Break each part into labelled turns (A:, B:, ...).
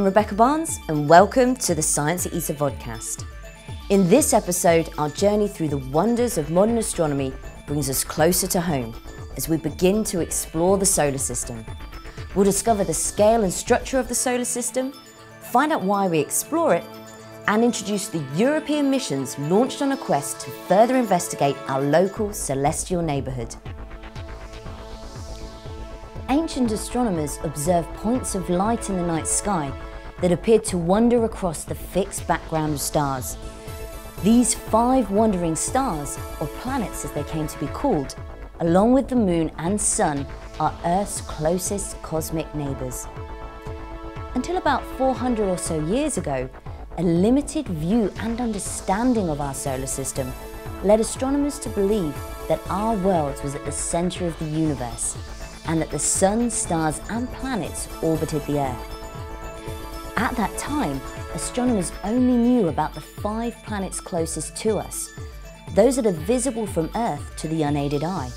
A: I'm Rebecca Barnes, and welcome to the Science at ESA vodcast. In this episode, our journey through the wonders of modern astronomy brings us closer to home as we begin to explore the solar system. We'll discover the scale and structure of the solar system, find out why we explore it, and introduce the European missions launched on a quest to further investigate our local celestial neighbourhood. Ancient astronomers observed points of light in the night sky that appeared to wander across the fixed background of stars. These five wandering stars, or planets as they came to be called, along with the moon and sun, are Earth's closest cosmic neighbours. Until about 400 or so years ago, a limited view and understanding of our solar system led astronomers to believe that our world was at the centre of the universe and that the sun, stars and planets orbited the Earth. At that time, astronomers only knew about the five planets closest to us, those that are visible from Earth to the unaided eye.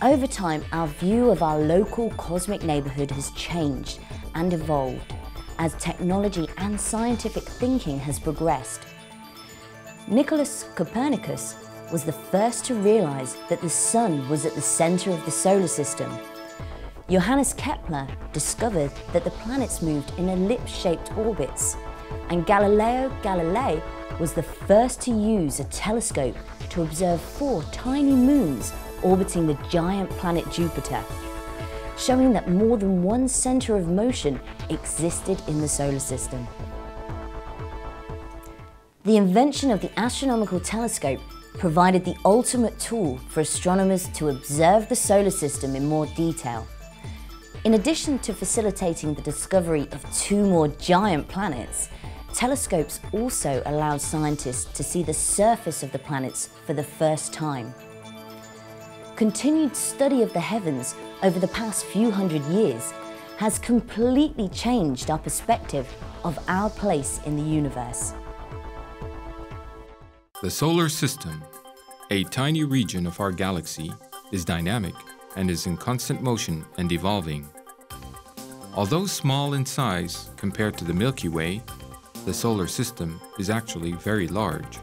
A: Over time, our view of our local cosmic neighbourhood has changed and evolved as technology and scientific thinking has progressed. Nicholas Copernicus was the first to realise that the Sun was at the centre of the solar system. Johannes Kepler discovered that the planets moved in ellipse-shaped orbits, and Galileo Galilei was the first to use a telescope to observe four tiny moons orbiting the giant planet Jupiter, showing that more than one centre of motion existed in the solar system. The invention of the astronomical telescope provided the ultimate tool for astronomers to observe the solar system in more detail. In addition to facilitating the discovery of two more giant planets, telescopes also allowed scientists to see the surface of the planets for the first time. Continued study of the heavens over the past few hundred years has completely changed our perspective of our place in the universe.
B: The solar system, a tiny region of our galaxy, is dynamic and is in constant motion and evolving. Although small in size compared to the Milky Way, the solar system is actually very large.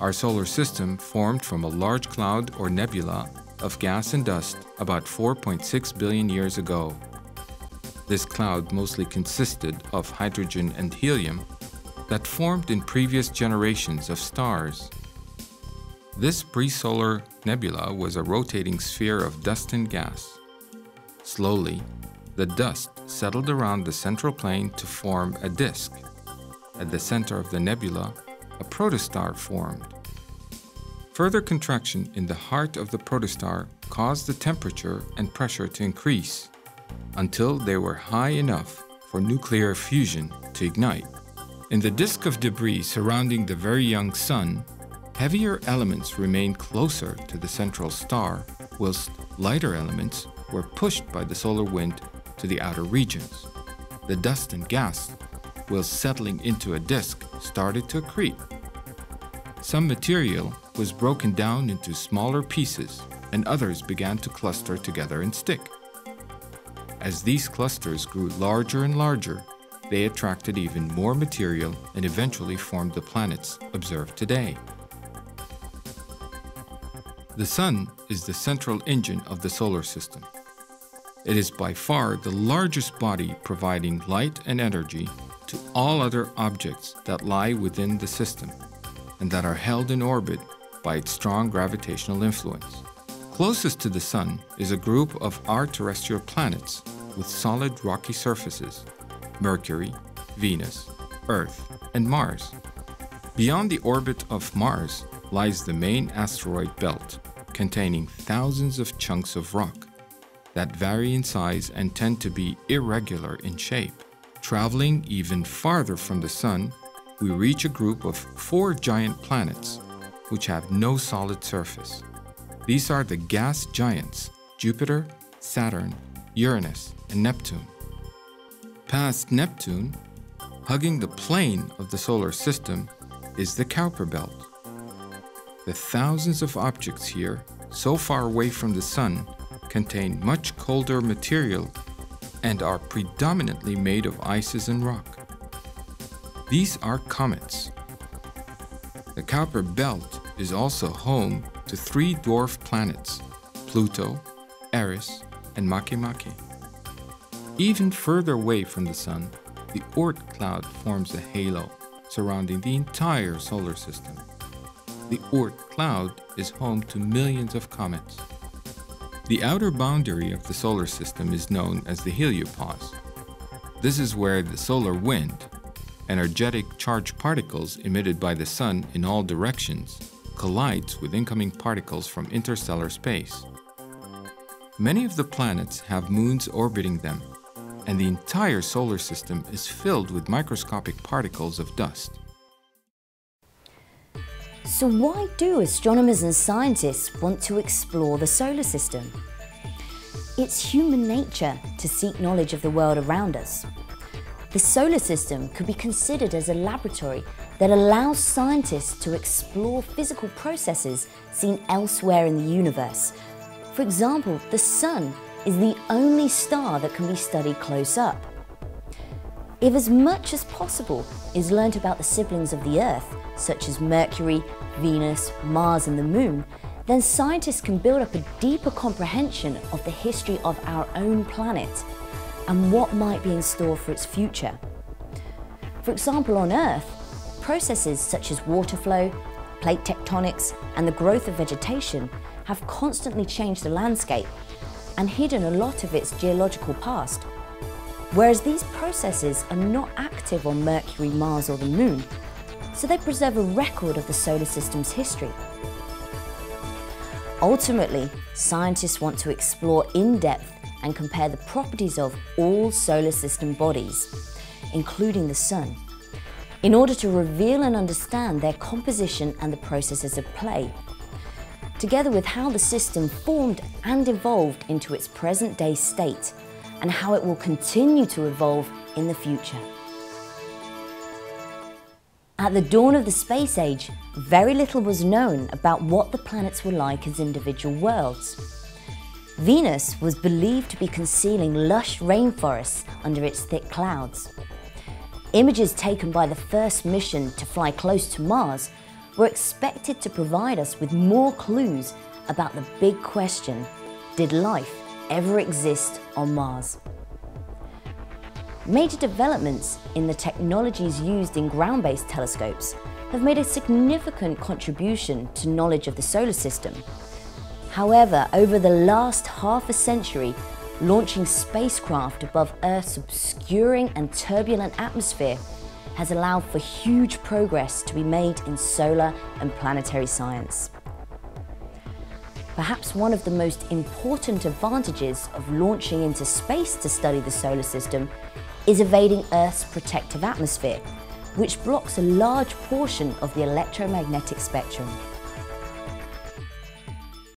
B: Our solar system formed from a large cloud or nebula of gas and dust about 4.6 billion years ago. This cloud mostly consisted of hydrogen and helium that formed in previous generations of stars. This pre-solar nebula was a rotating sphere of dust and gas. Slowly, the dust settled around the central plane to form a disk. At the center of the nebula, a protostar formed. Further contraction in the heart of the protostar caused the temperature and pressure to increase until they were high enough for nuclear fusion to ignite. In the disk of debris surrounding the very young sun, heavier elements remained closer to the central star, whilst lighter elements were pushed by the solar wind to the outer regions. The dust and gas, while settling into a disk, started to accrete. Some material was broken down into smaller pieces, and others began to cluster together and stick. As these clusters grew larger and larger, they attracted even more material and eventually formed the planets observed today. The Sun is the central engine of the solar system. It is by far the largest body providing light and energy to all other objects that lie within the system and that are held in orbit by its strong gravitational influence. Closest to the Sun is a group of our terrestrial planets with solid rocky surfaces Mercury, Venus, Earth, and Mars. Beyond the orbit of Mars lies the main asteroid belt, containing thousands of chunks of rock that vary in size and tend to be irregular in shape. Traveling even farther from the Sun, we reach a group of four giant planets which have no solid surface. These are the gas giants Jupiter, Saturn, Uranus, and Neptune. Past Neptune, hugging the plane of the solar system, is the Kuiper Belt. The thousands of objects here, so far away from the Sun, contain much colder material and are predominantly made of ices and rock. These are comets. The Kuiper Belt is also home to three dwarf planets, Pluto, Eris, and Makemake. Even further away from the Sun, the Oort cloud forms a halo surrounding the entire solar system. The Oort cloud is home to millions of comets. The outer boundary of the solar system is known as the heliopause. This is where the solar wind, energetic charged particles emitted by the Sun in all directions, collides with incoming particles from interstellar space. Many of the planets have moons orbiting them, and the entire solar system is filled with microscopic particles of dust.
A: So why do astronomers and scientists want to explore the solar system? It's human nature to seek knowledge of the world around us. The solar system could be considered as a laboratory that allows scientists to explore physical processes seen elsewhere in the universe. For example, the Sun is the only star that can be studied close up. If as much as possible is learnt about the siblings of the Earth, such as Mercury, Venus, Mars and the Moon, then scientists can build up a deeper comprehension of the history of our own planet and what might be in store for its future. For example, on Earth, processes such as water flow, plate tectonics and the growth of vegetation have constantly changed the landscape and hidden a lot of its geological past. Whereas these processes are not active on Mercury, Mars or the Moon, so they preserve a record of the solar system's history. Ultimately, scientists want to explore in depth and compare the properties of all solar system bodies, including the Sun, in order to reveal and understand their composition and the processes at play, together with how the system formed and evolved into its present day state and how it will continue to evolve in the future. At the dawn of the space age, very little was known about what the planets were like as individual worlds. Venus was believed to be concealing lush rainforests under its thick clouds. Images taken by the first mission to fly close to Mars were expected to provide us with more clues about the big question, did life ever exist on Mars? Major developments in the technologies used in ground-based telescopes have made a significant contribution to knowledge of the solar system. However, over the last half a century, launching spacecraft above Earth's obscuring and turbulent atmosphere has allowed for huge progress to be made in solar and planetary science. Perhaps one of the most important advantages of launching into space to study the solar system is evading Earth's protective atmosphere, which blocks a large portion of the electromagnetic spectrum.